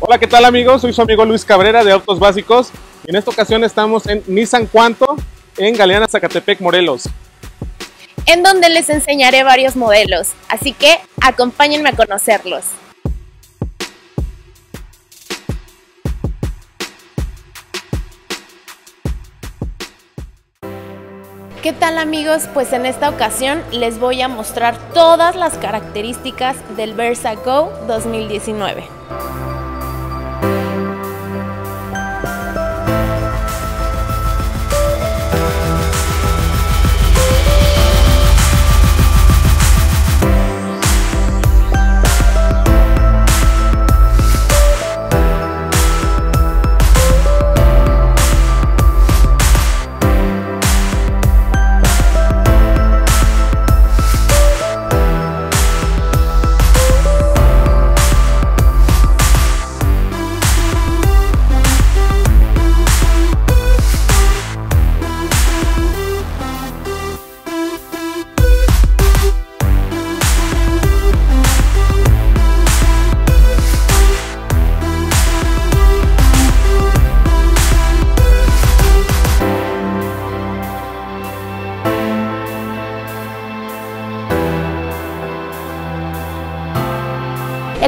Hola, ¿qué tal amigos? Soy su amigo Luis Cabrera de Autos Básicos. En esta ocasión estamos en Nissan Cuanto, en Galeana, Zacatepec, Morelos. En donde les enseñaré varios modelos, así que acompáñenme a conocerlos. ¿Qué tal amigos? Pues en esta ocasión les voy a mostrar todas las características del Versa Go 2019.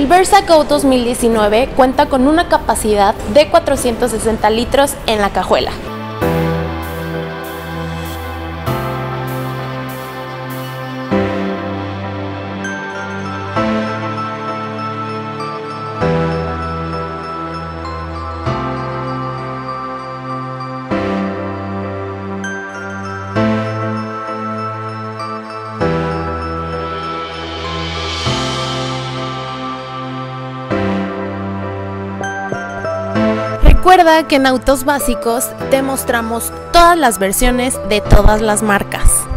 El Versa Go 2019 cuenta con una capacidad de 460 litros en la cajuela. Que en Autos Básicos te mostramos todas las versiones de todas las marcas.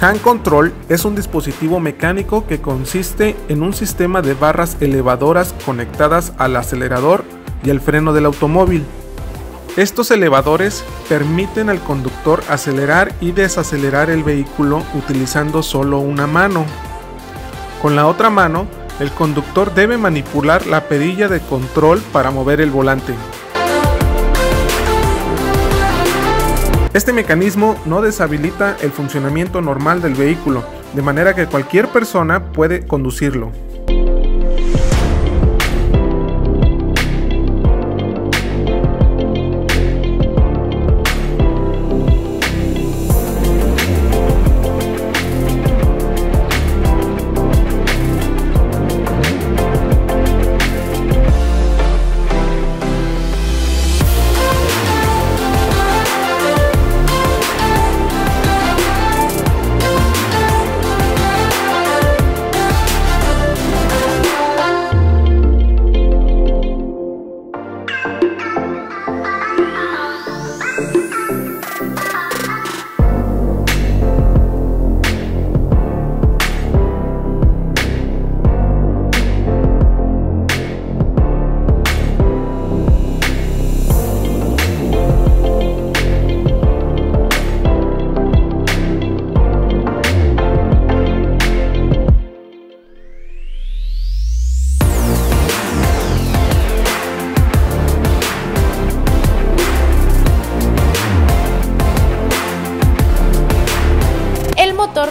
Hand Control es un dispositivo mecánico que consiste en un sistema de barras elevadoras conectadas al acelerador y al freno del automóvil. Estos elevadores permiten al conductor acelerar y desacelerar el vehículo utilizando solo una mano. Con la otra mano, el conductor debe manipular la perilla de control para mover el volante. Este mecanismo no deshabilita el funcionamiento normal del vehículo, de manera que cualquier persona puede conducirlo.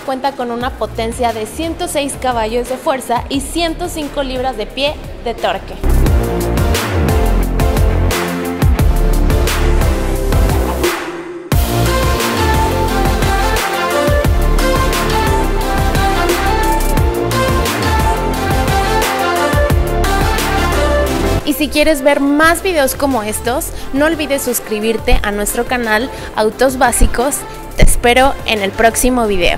Cuenta con una potencia de 106 caballos de fuerza y 105 libras de pie de torque. Y si quieres ver más videos como estos, no olvides suscribirte a nuestro canal Autos Básicos. Espero en el próximo video.